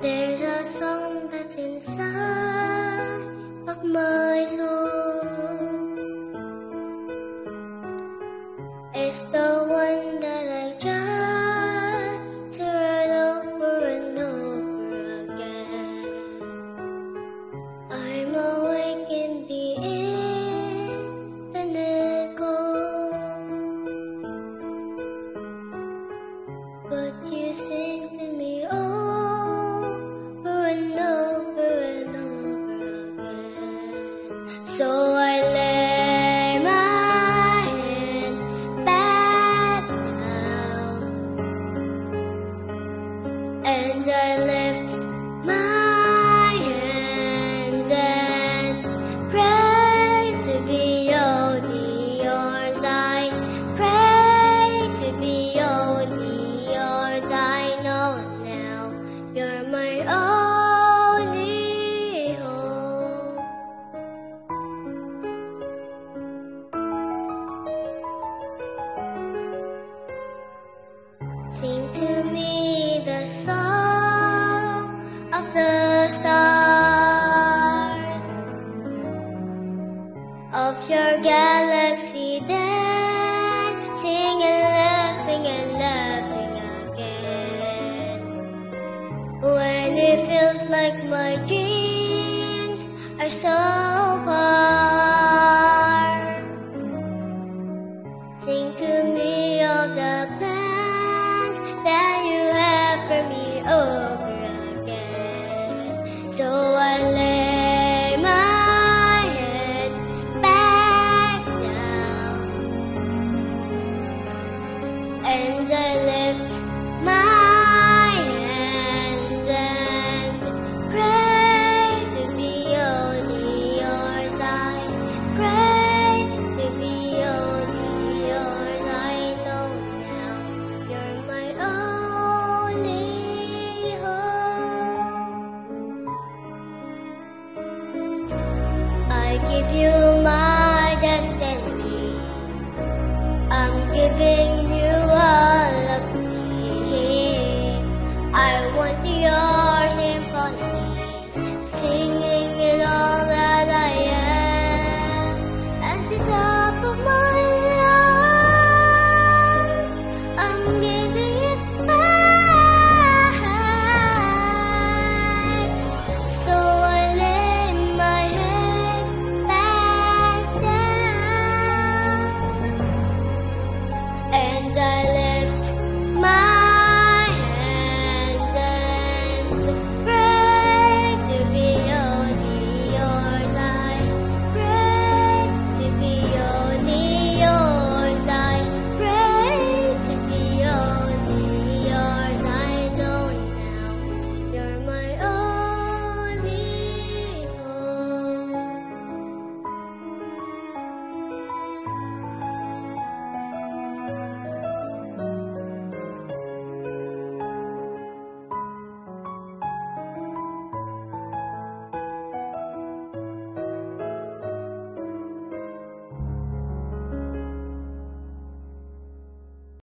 There's a song that's inside of my soul. So I lay my head back down. And I lift like my dreams are so far. Sing to me of the plans that you have for me over again. So I lay my head back down and I lift my you